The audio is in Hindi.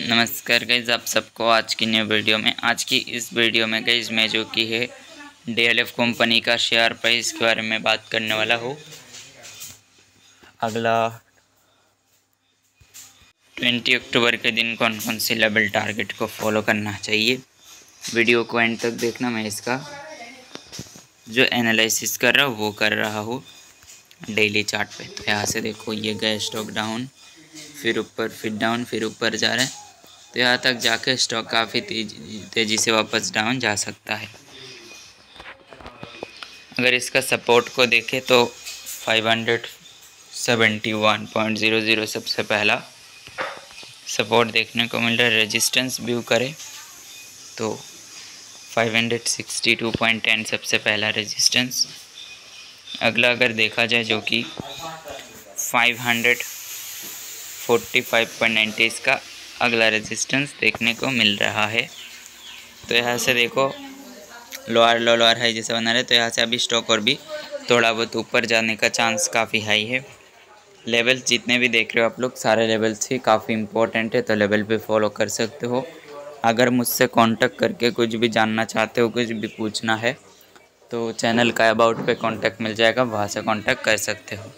नमस्कार गईज आप सबको आज की न्यू वीडियो में, आज की इस वीडियो में गईज मैं जो कि है डीएलएफ कंपनी का शेयर प्राइस के बारे में बात करने वाला हूँ। अगला ट्वेंटी अक्टूबर के दिन कौन कौन से लेवल टारगेट को फॉलो करना चाहिए? वीडियो को एंड तक देखना मैं इसका जो एनालिसिस कर रहा हूँ, वो कर रहा हूँ। डेली चार्ट पे तो यहाँ से देखो, ये गए स्टॉक डाउन फिर ऊपर, फिर डाउन फिर ऊपर जा रहा है। तो यहाँ तक जाके स्टॉक काफ़ी तेज़ी, तेज़ी से वापस डाउन जा सकता है। अगर इसका सपोर्ट को देखें तो five hundred seventy one point zero zero सबसे पहला सपोर्ट देखने को मिल रहा है। रेजिस्टेंस व्यू करें तो five hundred sixty two point ten सबसे पहला रेजिस्टेंस अगला अगर देखा जाए जो कि five hundred forty five point ninety इसका अगला रेजिस्टेंस देखने को मिल रहा है। तो यहाँ से देखो लोअर लो लोअर हाई जैसे बना रहे तो यहाँ से अभी स्टॉक और भी थोड़ा बहुत ऊपर जाने का चांस काफ़ी हाई है। लेवल जितने भी देख रहे हो आप लोग, सारे लेवल्स ही काफ़ी इंपॉर्टेंट है तो लेवल पे फॉलो कर सकते हो। अगर मुझसे कांटेक्ट करके कुछ भी जानना चाहते हो, कुछ भी पूछना है तो चैनल का अबाउट पे कांटेक्ट मिल जाएगा, वहाँ से कांटेक्ट कर सकते हो।